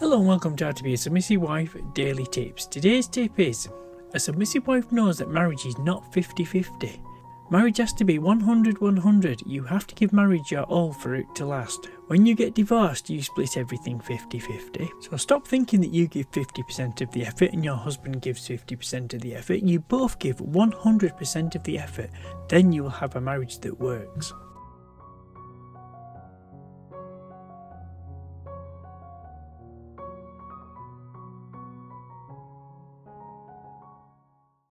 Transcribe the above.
Hello and welcome to How to Be a Submissive Wife Daily Tips. Today's tip is A submissive wife knows that marriage is not 50 50. Marriage has to be 100 100. You have to give marriage your all for it to last. When you get divorced, you split everything 50 50. So stop thinking that you give 50% of the effort and your husband gives 50% of the effort. You both give 100% of the effort. Then you will have a marriage that works.